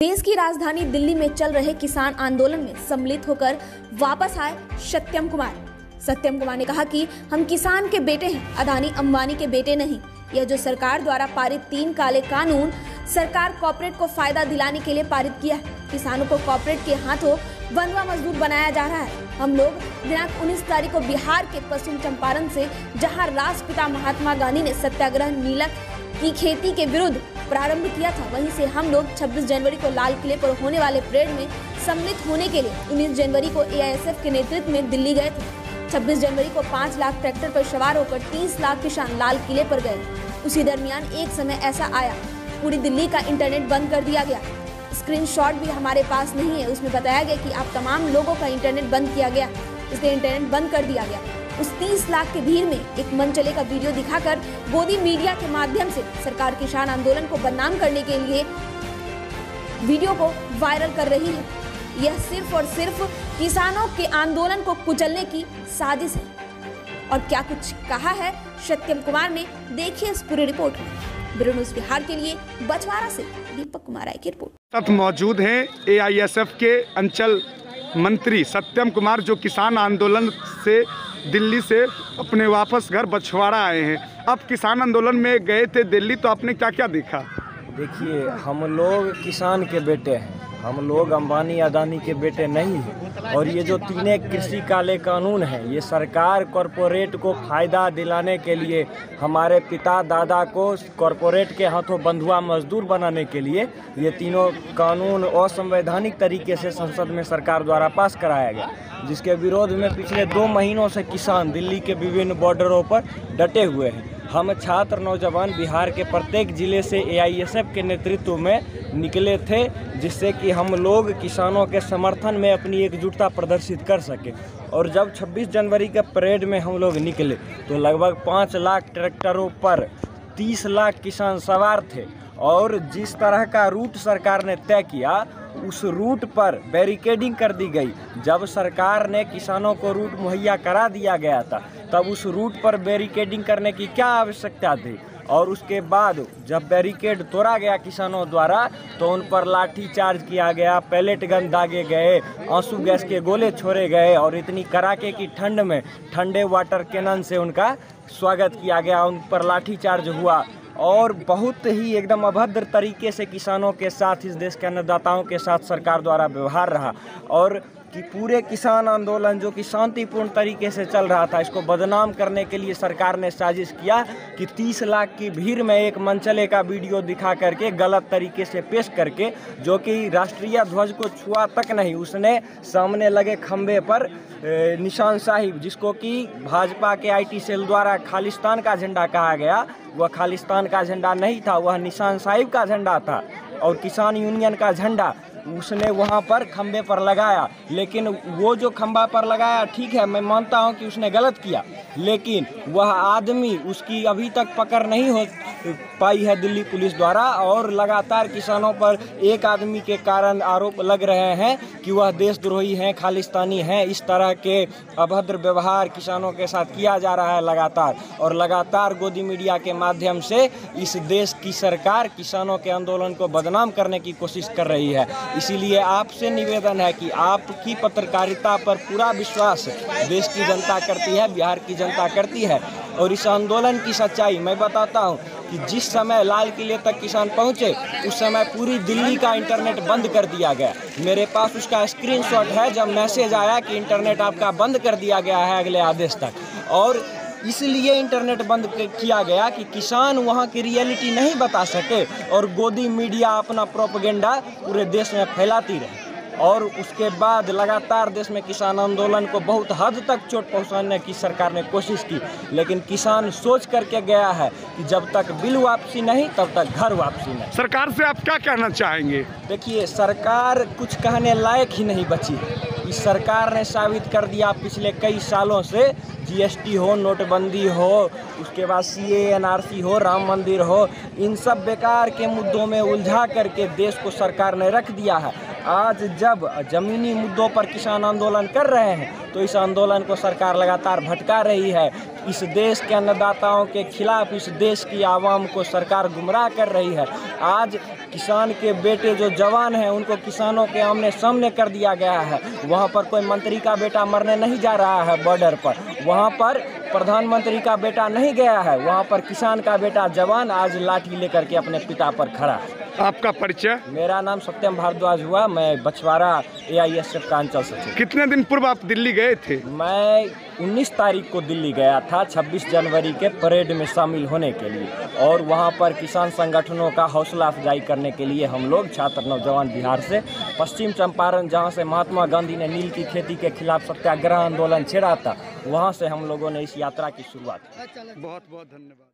देश की राजधानी दिल्ली में चल रहे किसान आंदोलन में सम्मिलित होकर वापस आए सत्यम कुमार। सत्यम कुमार ने कहा कि हम किसान के बेटे हैं, अदानी अंबानी के बेटे नहीं। यह जो सरकार द्वारा पारित तीन काले कानून, सरकार कॉर्पोरेट को फ़ायदा दिलाने के लिए पारित किया है। किसानों को कॉर्पोरेट के हाथों बंधुआ मजदूर बनाया जा रहा है। हम लोग दिनांक 19 तारीख को बिहार के पश्चिम चंपारण से, जहाँ राष्ट्रपिता महात्मा गांधी ने सत्याग्रह नीलक की खेती के विरुद्ध प्रारंभ किया था। वहीं से हम लोग 26 जनवरी को लाल किले पर होने वाले परेड में सम्मिलित होने के लिए 19 जनवरी को एआईएसएफ के नेतृत्व में दिल्ली गए थे। 26 जनवरी को 5 लाख ट्रैक्टर पर सवार होकर 30 लाख किसान लाल किले पर गए। उसी दरमियान एक समय ऐसा आया। पूरी दिल्ली का इंटरनेट बंद कर दिया गया। स्क्रीनशॉट भी हमारे पास नहीं है। उसमें बताया गया कि आप तमाम लोगों का इंटरनेट बंद किया गया। इसलिए इंटरनेट बंद कर दिया गया। उस 30 लाख की भीड़ में एक मन चले का वीडियो दिखाकर गोदी मीडिया के माध्यम से सरकार किसान आंदोलन को बदनाम करने के लिए वीडियो को वायरल कर रही है। यह सिर्फ़ और सिर्फ़ किसानों के आंदोलन को कुचलने की साजिश है। और क्या कुछ कहा है सत्यम कुमार ने, देखिए इस पूरी रिपोर्ट में। न्यूज़ बिहार के लिए बछवाड़ा से दीपक कुमार राय की रिपोर्ट। तक मौजूद हैं एआईएसएफ के अंचल मंत्री सत्यम कुमार, जो किसान आंदोलन से दिल्ली से अपने वापस घर बछवाड़ा आए हैं। अब किसान आंदोलन में गए थे दिल्ली तो आपने क्या क्या देखा? देखिए, हम लोग किसान के बेटे हैं। हम लोग अंबानी अदानी के बेटे नहीं हैं। और ये जो तीन कृषि काले कानून हैं, ये सरकार कॉरपोरेट को फ़ायदा दिलाने के लिए, हमारे पिता दादा को कॉरपोरेट के हाथों बंधुआ मजदूर बनाने के लिए, ये तीनों कानून असंवैधानिक तरीके से संसद में सरकार द्वारा पास कराया गया। जिसके विरोध में पिछले दो महीनों से किसान दिल्ली के विभिन्न बॉर्डरों पर डटे हुए हैं। हम छात्र नौजवान बिहार के प्रत्येक ज़िले से एआईएसएफ के नेतृत्व में निकले थे, जिससे कि हम लोग किसानों के समर्थन में अपनी एकजुटता प्रदर्शित कर सकें। और जब 26 जनवरी के परेड में हम लोग निकले तो लगभग पाँच लाख ट्रैक्टरों पर 30 लाख किसान सवार थे। और जिस तरह का रूट सरकार ने तय किया उस रूट पर बैरिकेडिंग कर दी गई। जब सरकार ने किसानों को रूट मुहैया करा दिया गया था, तब उस रूट पर बैरिकेडिंग करने की क्या आवश्यकता थी? और उसके बाद जब बैरिकेड तोड़ा गया किसानों द्वारा तो उन पर लाठी चार्ज किया गया, पैलेट गन दागे गए, आँसू गैस के गोले छोड़े गए और इतनी कड़ाके की ठंड में ठंडे वाटर कैनन से उनका स्वागत किया गया। उन पर लाठी चार्ज हुआ। और बहुत ही एकदम अभद्र तरीके से किसानों के साथ, इस देश के अन्नदाताओं के साथ सरकार द्वारा व्यवहार रहा। और कि पूरे किसान आंदोलन जो कि शांतिपूर्ण तरीके से चल रहा था, इसको बदनाम करने के लिए सरकार ने साजिश किया कि 30 लाख की भीड़ में एक मंचले का वीडियो दिखा करके, गलत तरीके से पेश करके, जो कि राष्ट्रीय ध्वज को छुआ तक नहीं, उसने सामने लगे खंबे पर निशान साहिब, जिसको कि भाजपा के आईटी सेल द्वारा खालिस्तान का झंडा कहा गया। वह खालिस्तान का झंडा नहीं था, वह निशान साहिब का झंडा था और किसान यूनियन का झंडा। उसने वहाँ पर खंबे पर लगाया। लेकिन वो जो खंबा पर लगाया, ठीक है, मैं मानता हूँ कि उसने गलत किया। लेकिन वह आदमी उसकी अभी तक पकड़ नहीं हो पाई है दिल्ली पुलिस द्वारा और लगातार किसानों पर एक आदमी के कारण आरोप लग रहे हैं कि वह देशद्रोही हैं, खालिस्तानी हैं। इस तरह के अभद्र व्यवहार किसानों के साथ किया जा रहा है लगातार। और लगातार गोदी मीडिया के माध्यम से इस देश की सरकार किसानों के आंदोलन को बदनाम करने की कोशिश कर रही है। इसीलिए आपसे निवेदन है कि आपकी पत्रकारिता पर पूरा विश्वास देश की जनता करती है, बिहार की जनता करती है। और इस आंदोलन की सच्चाई मैं बताता हूँ कि जिस समय लाल किले तक किसान पहुँचे, उस समय पूरी दिल्ली का इंटरनेट बंद कर दिया गया। मेरे पास उसका स्क्रीनशॉट है, जब मैसेज आया कि इंटरनेट आपका बंद कर दिया गया है अगले आदेश तक। और इसलिए इंटरनेट बंद किया गया कि किसान वहाँ की रियलिटी नहीं बता सके और गोदी मीडिया अपना प्रोपगेंडा पूरे देश में फैलाती रहे। और उसके बाद लगातार देश में किसान आंदोलन को बहुत हद तक चोट पहुँचाने की सरकार ने कोशिश की लेकिन किसान सोच करके गया है कि जब तक बिल वापसी नहीं तब तक घर वापसी नहीं। सरकार से आप क्या कहना चाहेंगे? देखिए सरकार कुछ कहने लायक ही नहीं बची। इस सरकार ने साबित कर दिया पिछले कई सालों से जीएसटी हो, नोटबंदी हो, उसके बाद सी एनआरसी हो, राम मंदिर हो, इन सब बेकार के मुद्दों में उलझा करके देश को सरकार ने रख दिया है। आज जब ज़मीनी मुद्दों पर किसान आंदोलन कर रहे हैं तो इस आंदोलन को सरकार लगातार भटका रही है। इस देश के अन्नदाताओं के खिलाफ इस देश की आवाम को सरकार गुमराह कर रही है। आज किसान के बेटे जो जवान हैं, उनको किसानों के आमने सामने कर दिया गया है। वहाँ पर कोई मंत्री का बेटा मरने नहीं जा रहा है बॉर्डर पर। वहाँ पर प्रधानमंत्री का बेटा नहीं गया है। वहाँ पर किसान का बेटा जवान आज लाठी लेकर के अपने पिता पर खड़ा है। आपका परिचय? मेरा नाम सत्यम भारद्वाज हुआ मैं Bachhwara A I S F का अंचल सचिव कितने दिन पूर्व आप दिल्ली गए थे? मैं 19 तारीख को दिल्ली गया था 26 जनवरी के परेड में शामिल होने के लिए। और वहाँ पर किसान संगठनों का हौसला अफजाई करने के लिए हम लोग छात्र नौजवान बिहार से पश्चिम चंपारण जहाँ से महात्मा गांधी ने नील की खेती के खिलाफ सत्याग्रह आंदोलन छेड़ा था वहाँ से हम लोगों ने इस यात्रा की शुरुआत की। बहुत बहुत धन्यवाद।